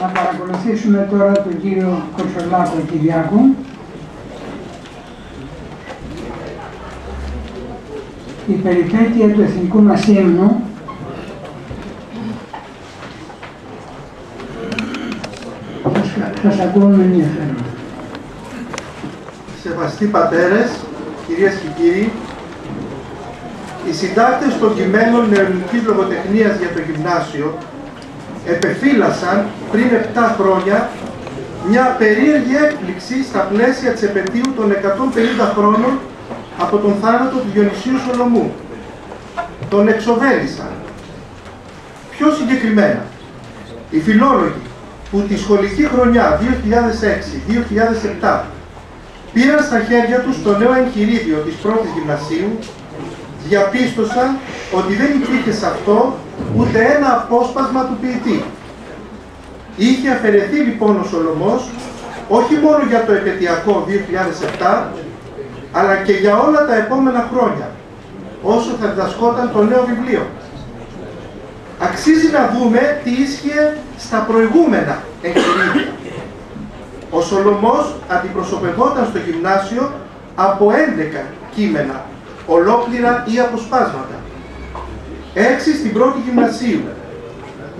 Να παρακολουθήσουμε τώρα τον κύριο Κορσολάκο Κυριάκου. Η περιπέτεια του εθνικού μας ύμνου σας ακούω με ενδιαφέρον. Σεβαστοί πατέρες, κυρίες και κύριοι, οι συντάκτες των κειμένων νεοελληνικής λογοτεχνίας για το γυμνάσιο επεφύλασαν πριν 7 χρόνια μια περίεργη έκπληξη στα πλαίσια της επαιτίου των 150 χρόνων από τον θάνατο του Διονυσίου Σολομού. Τον εξοβέλησαν. Πιο συγκεκριμένα, οι φιλόλογοι που τη σχολική χρονιά 2006-2007 πήραν στα χέρια τους το νέο εγχειρίδιο της πρώτης γυμνασίου, διαπίστωσαν ότι δεν υπήρχε σε αυτό ούτε ένα απόσπασμα του ποιητή. Είχε αφαιρεθεί λοιπόν ο Σολομός όχι μόνο για το επαιτειακό 2007, αλλά και για όλα τα επόμενα χρόνια, όσο θα διδασκόταν το νέο βιβλίο. Αξίζει να δούμε τι ίσχυε στα προηγούμενα εγχειρίδια. Ο Σολομός αντιπροσωπευόταν στο γυμνάσιο από 11 κείμενα, ολόκληρα ή αποσπάσματα. Έξι στην πρώτη γυμνασίου,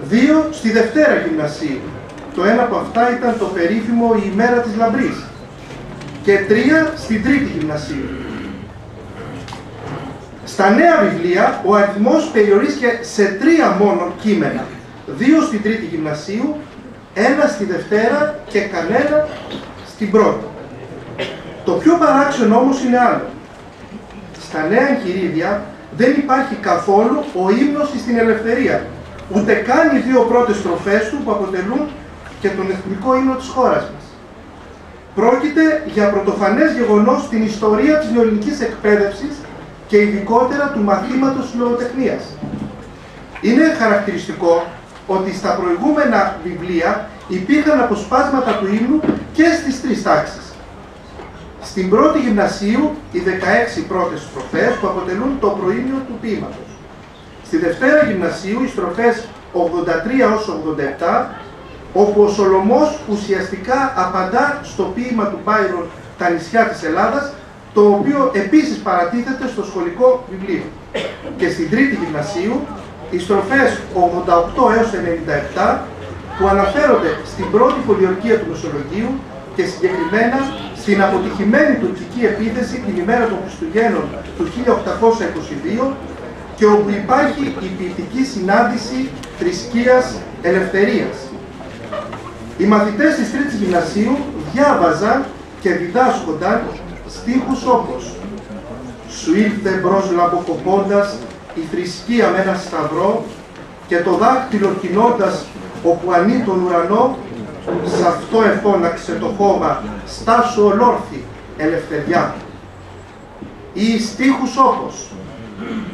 δύο στη δευτέρα γυμνασίου. Το ένα από αυτά ήταν το περίφημο «Η ημέρα της λαμπρής» και τρία στην τρίτη γυμνασίου. Στα νέα βιβλία ο αριθμός περιορίστηκε σε τρία μόνο κείμενα. Δύο στην τρίτη γυμνασίου, ένα στη δευτέρα και κανένα στην πρώτη. Το πιο παράξενο όμως είναι άλλο. Στα νέα εγχειρίδια δεν υπάρχει καθόλου ο ύμνος στην ελευθερία. Ούτε καν οι δύο πρώτες στροφές του που αποτελούν και τον εθνικό ύμνο της χώρας μας. Πρόκειται για πρωτοφανές γεγονός στην ιστορία της νεοελληνικής εκπαίδευσης και ειδικότερα του μαθήματος λογοτεχνίας. Είναι χαρακτηριστικό ότι στα προηγούμενα βιβλία υπήρχαν αποσπάσματα του ύμνου και στις τρεις τάξεις. Στην πρώτη γυμνασίου οι 16 πρώτες στροφές που αποτελούν το προήμιο του ποίηματος. Στη δευτέρα γυμνασίου οι στροφές 83 ως 87 όπου ο Σολομός ουσιαστικά απαντά στο ποίημα του Μπάιρον «Τα νησιά της Ελλάδας» το οποίο επίσης παρατίθεται στο σχολικό βιβλίο. Και στην τρίτη γυμνασίου, οι στροφές 88 έως 97 που αναφέρονται στην πρώτη πολιορκία του Μεσολογίου και συγκεκριμένα στην αποτυχημένη τουρκική επίθεση την ημέρα των Χριστουγέννων του 1822 και όπου υπάρχει η ποιητική συνάντηση θρησκείας ελευθερίας. Οι μαθητές της Τρίτης Γυμνασίου διάβαζαν και διδάσκονταν στίχους όπως «Σου ήρθε μπρος λαμποκοπώντας η θρησκεία με ένα σταυρό και το δάκτυλο κινώντας όπου ανή τον ουρανό σ' αυτό εφώναξε το χώμα στάσου ολόρθη ελευθεριά». Ή στίχους όπως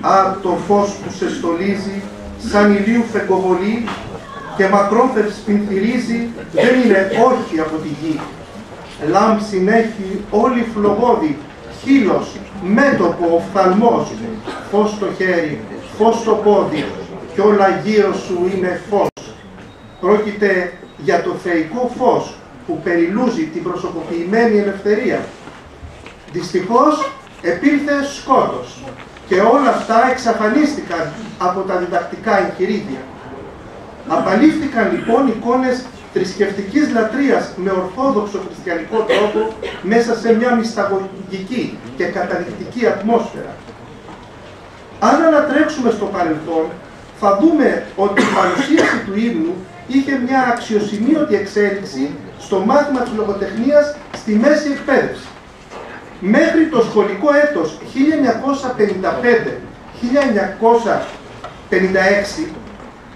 «Α το φως που σε στολίζει σαν ηλίου φεγκοβολή και μακρόν σπινθυρίζει δεν είναι όχι από τη γη λάμψην έχει όλη φλογόδη, χείλος, μέτωπο, οφθαλμός, φως στο χέρι, φως στο πόδι, κι όλα γύρω σου είναι φως. Πρόκειται για το θεϊκό φως που περιλούζει την προσωποποιημένη ελευθερία. Δυστυχώς επήλθε σκότος και όλα αυτά εξαφανίστηκαν από τα διδακτικά εγχειρίδια. Απαλήφθηκαν λοιπόν εικόνες θρησκευτικής λατρείας με ορθόδοξο χριστιανικό τρόπο μέσα σε μια μυσταγωγική και καταδεικτική ατμόσφαιρα. Αν ανατρέξουμε στο παρελθόν, θα δούμε ότι η παρουσίαση του ύμνου είχε μια αξιοσημείωτη εξέλιξη στο μάθημα της λογοτεχνίας στη μέση εκπαίδευση. Μέχρι το σχολικό έτος 1955-1956,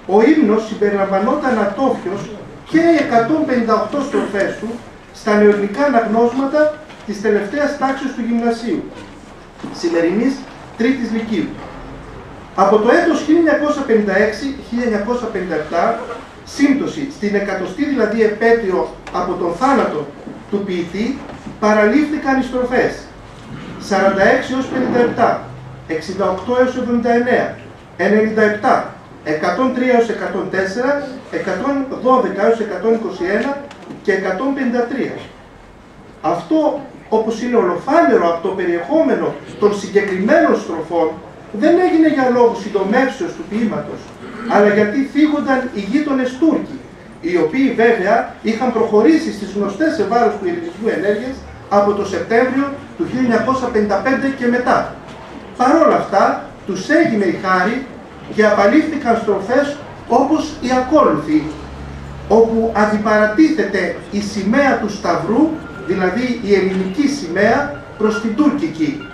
ο ύμνος συμπεριλαμβανόταν ατόφιος και οι 158 στροφές του στα νεοελληνικά αναγνώσματα της τελευταίας τάξης του γυμνασίου, σημερινής τρίτης λυκείου. Από το έτος 1956-1957, σύμπτωση στην εκατοστή δηλαδή επέτειο από τον θάνατο του ποιητή, παραλήφθηκαν οι στροφές 46 έως 57, 68 έως 79, 97, 103 έως 104, 112 έως 121 και 153. Αυτό, όπως είναι ολοφάνερο από το περιεχόμενο των συγκεκριμένων στροφών, δεν έγινε για λόγους συντομεύσεως του ποίηματος, αλλά γιατί θίγονταν οι γείτονες Τούρκοι, οι οποίοι βέβαια είχαν προχωρήσει στις γνωστές σε βάρος του ειρηνισμού ενέργειας από το Σεπτέμβριο του 1955 και μετά. Παρ' όλα αυτά, τους έγινε η χάρη και απαλήφθηκαν στροφές όπως οι ακόλουθοι, όπου αντιπαρατίθεται η σημαία του Σταυρού, δηλαδή η ελληνική σημαία, προς την τουρκική.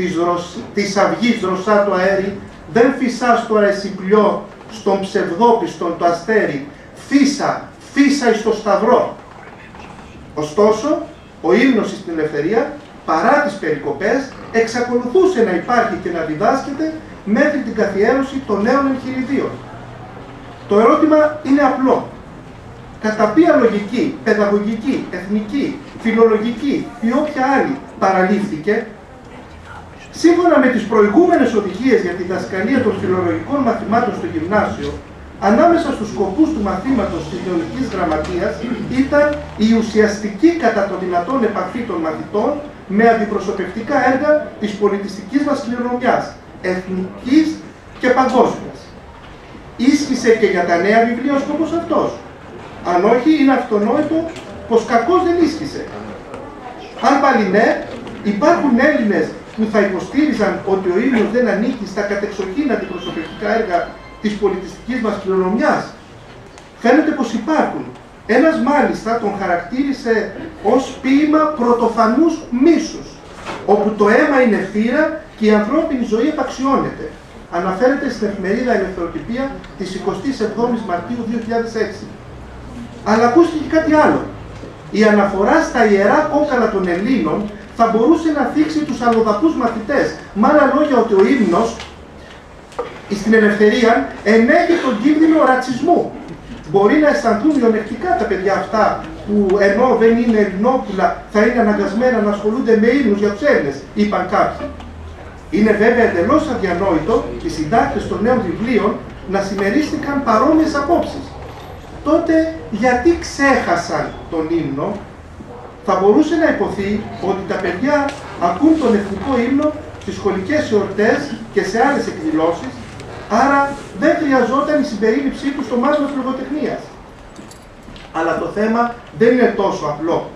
Της, Ρωσ... της αυγής δροσά το αέρι, δεν φυσάς το αρεσιπλιό στον ψευδόπιστον το αστέρι, φύσα, φύσα εις το Σταυρό. Ωστόσο, ο ύμνος στην ελευθερία, παρά τις περικοπές, εξακολουθούσε να υπάρχει και να διδάσκεται μέχρι την καθιέρωση των νέων εγχειριδίων. Το ερώτημα είναι απλό. Κατά ποια λογική, παιδαγωγική, εθνική, φιλολογική ή όποια άλλη παραλήφθηκε, σύμφωνα με τις προηγούμενες οδηγίες για τη δασκαλία των φιλολογικών μαθημάτων στο γυμνάσιο, ανάμεσα στους σκοπούς του μαθήματος της ιδεολογικής γραμματείας ήταν η ουσιαστική κατά το δυνατόν επαφή των μαθητών με αντιπροσωπευτικά έργα της πολιτιστικής μας κληρονομιάς, εθνικής και παγκόσμιας. Ίσχυσε και για τα νέα βιβλία ο σκοπός αυτός. Αν όχι, είναι αυτονόητο πως κακώς δεν ίσχυσε. Αν πάλι ναι, υπάρχουν Έλληνες που θα υποστήριζαν ότι ο ήλιος δεν ανήκει στα κατεξοχήν αντιπροσωπευτικά έργα της πολιτιστικής μας κληρονομιάς. Φαίνεται πως υπάρχουν. Ένας μάλιστα τον χαρακτήρισε ως ποίημα πρωτοφανούς μίσους, όπου το αίμα είναι φύρα και η ανθρώπινη ζωή επαξιώνεται. Αναφέρεται στην εφημερίδα Ελευθεροτυπία της 27ης Μαρτίου 2006. Αλλά ακούστηκε κάτι άλλο. Η αναφορά στα ιερά κόκαλα των Ελλήνων θα μπορούσε να θίξει τους αλλοδαπούς μαθητές. Με άλλα λόγια ότι ο ύμνος στην ελευθερία ενέχει τον κίνδυνο ρατσισμού. Μπορεί να αισθανθούν μειονεκτικά τα παιδιά αυτά που ενώ δεν είναι ελληνόπουλα θα είναι αναγκασμένα να ασχολούνται με ύμνους για τους Έλληνες, είπαν κάποιοι. Είναι βέβαια εντελώς αδιανόητο οι συντάκτες των νέων βιβλίων να συμμερίστηκαν παρόμοιες απόψεις. Τότε γιατί ξέχασαν τον ύμνο, θα μπορούσε να υποθεί ότι τα παιδιά ακούν τον εθνικό ύμνο στις σχολικές εορτές και σε άλλες εκδηλώσεις, άρα δεν χρειαζόταν η συμπερίληψή τους στο μάθημα της λογοτεχνίας. Αλλά το θέμα δεν είναι τόσο απλό.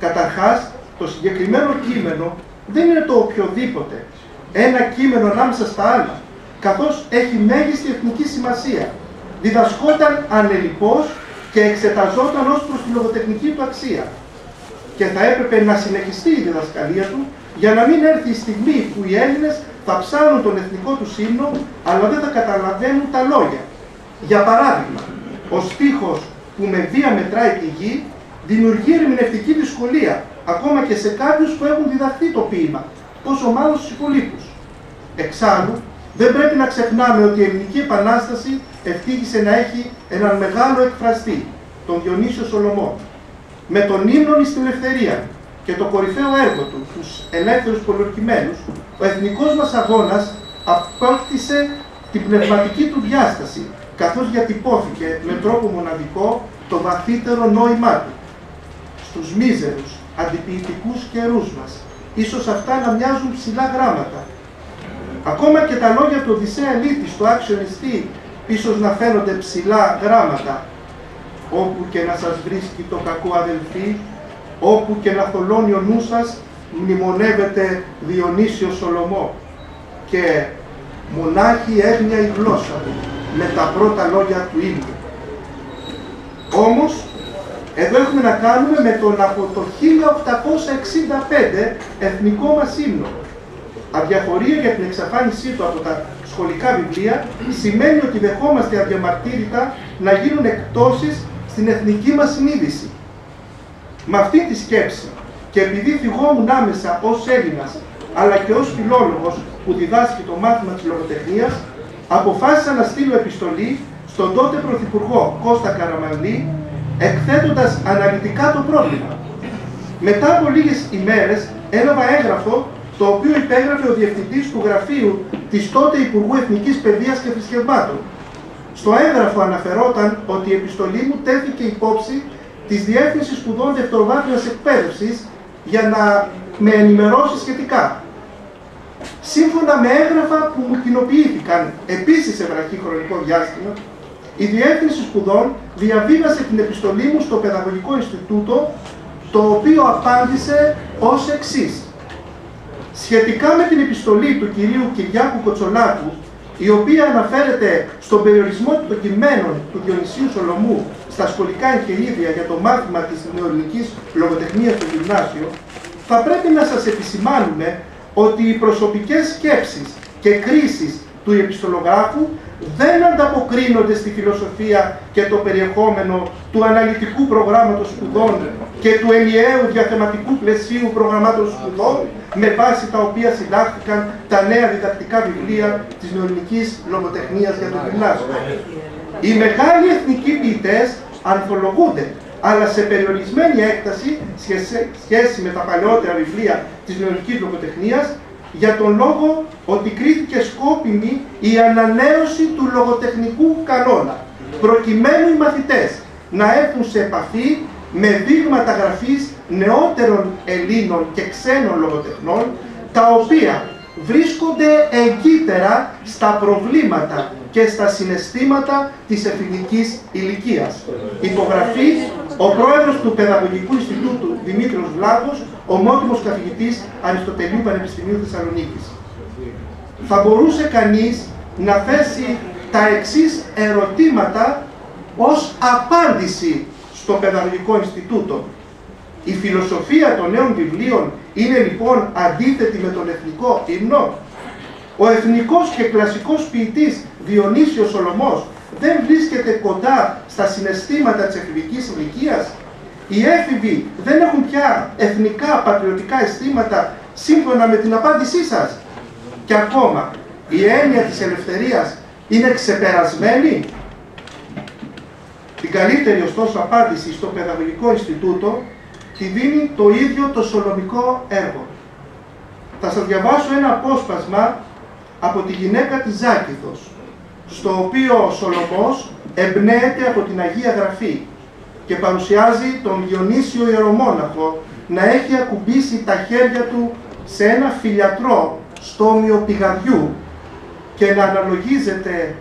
Καταρχάς, το συγκεκριμένο κείμενο δεν είναι το οποιοδήποτε. Ένα κείμενο ανάμεσα στα άλλα, καθώς έχει μέγιστη εθνική σημασία. Διδασκόταν ανελιπώς και εξεταζόταν ως προς τη λογοτεχνική του αξία. Και θα έπρεπε να συνεχιστεί η διδασκαλία του για να μην έρθει η στιγμή που οι Έλληνες θα ψάνουν τον εθνικό τους ύμνο, αλλά δεν θα καταλαβαίνουν τα λόγια. Για παράδειγμα, ο στίχος που με βία μετράει τη γη δημιουργεί ερμηνευτική δυσκολία, ακόμα και σε κάποιους που έχουν διδαχθεί το ποίημα, πόσο μάλλον στους υπολείπους. Εξάλλου, δεν πρέπει να ξεχνάμε ότι η Ελληνική Επανάσταση ευτύχησε να έχει έναν μεγάλο εκφραστή, τον Διονύσιο Σολομό, με τον ύμνο στην ελευθερία και το κορυφαίο έργο του, τους ελεύθερους πολιορκημένους, ο εθνικός μας αγώνας απόκτησε την πνευματική του διάσταση, καθώς διατυπώθηκε με τρόπο μοναδικό το βαθύτερο νόημά του. Στους μίζερους, αντιποιητικούς καιρούς μας, ίσως αυτά να μοιάζουν ψηλά γράμματα. Ακόμα και τα λόγια του Οδυσσέα Λύτης στο άξιο νηστή, ίσως να φαίνονται ψηλά γράμματα. Όπου και να σας βρίσκει το κακό αδελφή, όπου και να θολώνει ο νους σας, μνημονεύεται Διονύσιος Σολομό και μονάχη έγνοια η γλώσσα του με τα πρώτα λόγια του ύμνου. Όμως, εδώ έχουμε να κάνουμε με τον από το 1865 εθνικό μας ύμνο. Αδιαφορία για την εξαφάνισή του από τα σχολικά βιβλία σημαίνει ότι δεχόμαστε αδιαμαρτύρητα να γίνουν εκτόσεις στην εθνική μας συνείδηση. Με αυτή τη σκέψη και επειδή θυγόμουν άμεσα ως Έλληνας αλλά και ως φιλόλογος που διδάσκει το μάθημα της λογοτεχνίας, αποφάσισα να στείλω επιστολή στον τότε Πρωθυπουργό Κώστα Καραμανλή, εκθέτοντας αναλυτικά το πρόβλημα. Μετά από λίγες ημέρες έλαβα έγγραφο το οποίο υπέγραφε ο Διευθυντής του Γραφείου της τότε Υπουργού Εθνικής Παιδείας και Θρησκευμάτων, Στο έγγραφο αναφερόταν ότι η επιστολή μου τέθηκε υπόψη της Διεύθυνσης Σπουδών Δευτεροβάθμιας Εκπαίδευσης για να με ενημερώσει σχετικά. Σύμφωνα με έγγραφα που μου κοινοποιήθηκαν επίσης σε βραχή χρονικό διάστημα, η Διεύθυνση Σπουδών διαβίβασε την επιστολή μου στο Παιδαγωγικό Ινστιτούτο, το οποίο απάντησε ως εξής. Σχετικά με την επιστολή του κυρίου Κυριάκου Κοτσολάκου, η οποία αναφέρεται στον περιορισμό των κειμένων του Διονυσίου Σολομού στα σχολικά εγχειρίδια για το μάθημα της νεοελληνικής λογοτεχνίας στο γυμνάσιο, θα πρέπει να σας επισημάνουμε ότι οι προσωπικές σκέψεις και κρίσεις του επιστολογράφου δεν ανταποκρίνονται στη φιλοσοφία και το περιεχόμενο του αναλυτικού προγράμματος σπουδών και του ενιαίου διαθεματικού πλαισίου προγραμμάτων σπουδών με βάση τα οποία συντάχθηκαν τα νέα διδακτικά βιβλία της νεοελληνικής λογοτεχνίας για το γυμνάσιο. Οι μεγάλοι εθνικοί ποιητές ανθολογούνται αλλά σε περιορισμένη έκταση σχέση με τα παλαιότερα βιβλία της νεολικής λογοτεχνίας για τον λόγο ότι κρίθηκε σκόπιμη η ανανέωση του λογοτεχνικού κανόνα προκειμένου οι μαθητές να έρθουν σε επαφή με δείγματα γραφής νεότερων Ελλήνων και ξένων λογοτεχνών τα οποία βρίσκονται εγκύτερα στα προβλήματα και στα συναισθήματα της εθνικής ηλικίας. Υπογραφή ο πρόεδρος του Παιδαγωγικού Ινστιτούτου Δημήτριος Βλάβος, ομότιμος καθηγητής Αριστοτελείου Πανεπιστημίου Θεσσαλονίκης. Θα μπορούσε κανείς να θέσει τα εξής ερωτήματα ως απάντηση στο Παιδαγωγικό Ινστιτούτο. Η φιλοσοφία των νέων βιβλίων είναι λοιπόν αντίθετη με τον εθνικό ύμνο. Ο εθνικός και κλασικός ποιητής Διονύσιος Σολομός δεν βρίσκεται κοντά στα συναισθήματα της εφηβικής ηλικίας. Οι έφηβοι δεν έχουν πια εθνικά πατριωτικά αισθήματα σύμφωνα με την απάντησή σας. Και ακόμα, η έννοια της ελευθερίας είναι ξεπερασμένη. Την καλύτερη ωστόσο απάντηση στο Παιδαγωγικό Ινστιτούτο τη δίνει το ίδιο το σολομικό έργο. Θα σας διαβάσω ένα απόσπασμα από τη γυναίκα της Ζάκηθος, στο οποίο ο Σολομός εμπνέεται από την Αγία Γραφή και παρουσιάζει τον Διονύσιο Ιερομόναχο να έχει ακουμπήσει τα χέρια του σε ένα φιλιατρό στόμιο πηγαδιού και να αναλογίζεται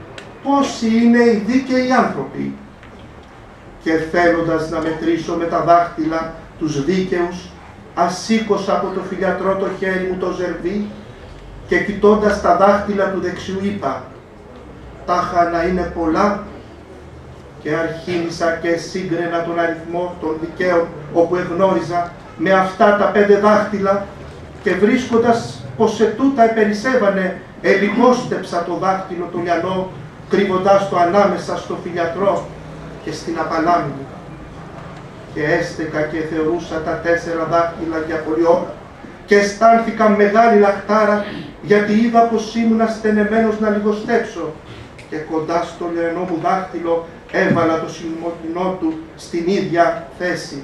πόσοι είναι οι δίκαιοι άνθρωποι. Και θέλοντας να μετρήσω με τα δάχτυλα τους δίκαιους, ασήκωσα από το φιλιατρό το χέρι μου το ζερβί και κοιτώντας τα δάχτυλα του δεξιού είπα τάχα να είναι πολλά και αρχίνησα και σύγκρενα τον αριθμό των δικαίων όπου εγνώριζα με αυτά τα πέντε δάχτυλα και βρίσκοντας πως σε τούτα επερισέβανε ελιγόστεψα το δάχτυλο του λιανό κρύβοντας το ανάμεσα στο φιλιατρό και στην απαλάμη μου και έστεκα και θεωρούσα τα τέσσερα δάχτυλα για πολλή ώρα. Και αισθάνθηκα μεγάλη λαχτάρα γιατί είδα πως ήμουν στενεμένος να λιγοστέψω. Και κοντά στο λιανό μου δάχτυλο έβαλα το σημωτινό του στην ίδια θέση.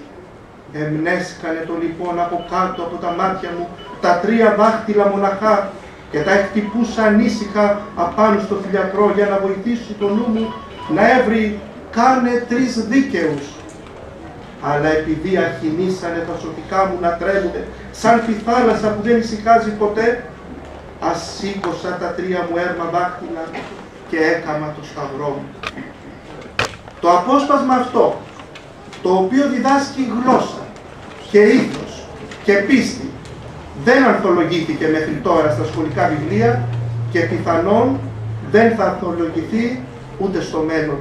Εμνέσκανε το λοιπόν από κάτω από τα μάτια μου τα τρία δάχτυλα μοναχά και τα εκτυπούσα ανήσυχα απάνω στο φιλιατρό για να βοηθήσει το νου μου να έβρει κάνε τρεις δίκαιους. Αλλά επειδή αρχινήσανε τα σωτικά μου να τρέμουνε σαν τη θάλασσα που δεν ησυχάζει ποτέ, ασήκωσα τα τρία μου έρμα δάχτυλα και έκαμα το σταυρό μου. Το απόσπασμα αυτό, το οποίο διδάσκει γλώσσα και ήθος και πίστη, δεν ανθολογήθηκε μέχρι τώρα στα σχολικά βιβλία και πιθανόν δεν θα ανθολογηθεί ούτε στο μέλλον.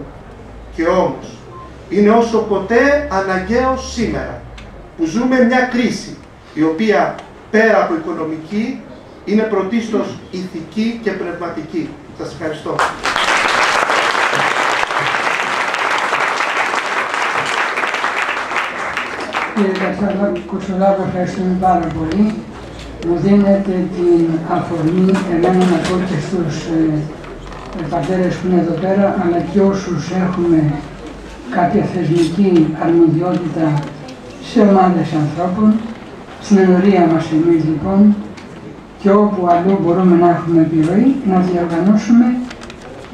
Και όμως, είναι όσο ποτέ αναγκαίο σήμερα, που ζούμε μια κρίση, η οποία πέρα από οικονομική, είναι πρωτίστως ηθική και πνευματική. Σας ευχαριστώ. Κύριε Κουσουλάκο, ευχαριστούμε πάρα πολύ. Μου δίνετε την αφορμή εμένα να πω και στους ε, ε, πατέρες που είναι εδώ πέρα, αλλά και όσους έχουμε κάποια θεσμική αρμοδιότητα σε ομάδες ανθρώπων, στην ενορία μας εμείς λοιπόν, και όπου αλλού μπορούμε να έχουμε επιρροή, να διοργανώσουμε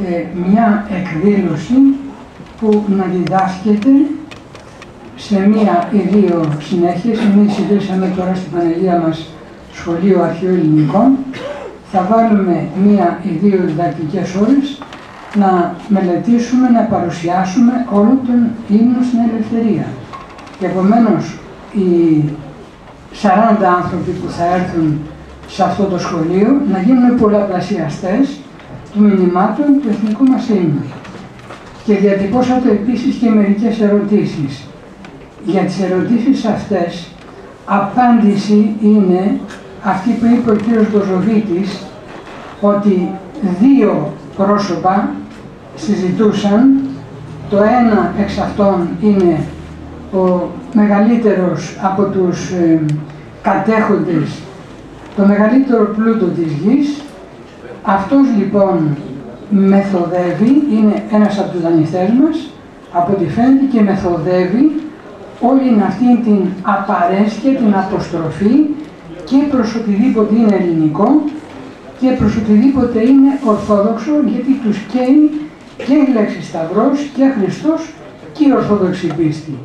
ε, μια εκδήλωση που να διδάσκεται σε μία ή δύο συνέχειες. Εμείς ιδρύσαμε τώρα στην Παναγία μας Σχολείο Αρχαίου Ελληνικών. Θα βάλουμε μία ή δύο διδακτικές ώρες να μελετήσουμε, να παρουσιάσουμε όλο τον ύμνο στην ελευθερία. Και επομένως οι 40 άνθρωποι που θα έρθουν σε αυτό το σχολείο να γίνουν πολλαπλασιαστές του μηνυμάτων του εθνικού μας ύμνου. Και διατυπώσατε επίσης και μερικές ερωτήσεις. Για τις ερωτήσεις αυτές, απάντηση είναι αυτή που είπε ο κύριος Μποζοβίτης, ότι δύο πρόσωπα συζητούσαν, το ένα εξ αυτών είναι ο μεγαλύτερος από τους ε, κατέχοντες το μεγαλύτερο πλούτο της γης. Αυτός λοιπόν μεθοδεύει, είναι ένας από τους δανειστές μας, από ό,τι φαίνεται και μεθοδεύει όλη αυτή την απαρέσκεια, την αποστροφή και προς οτιδήποτε είναι ελληνικό και προς οτιδήποτε είναι ορθόδοξο γιατί τους καίει και η λέξη Σταυρός και Χριστός και η Ορθόδοξη πίστη.